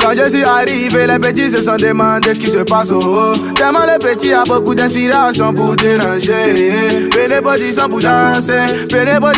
Quand je suis arrivé, les petits se sont demandés ce qui se passe. Oh, oh. Tellement le petit a beaucoup d'inspiration pour déranger. Pénéposition pour danser, pénéposition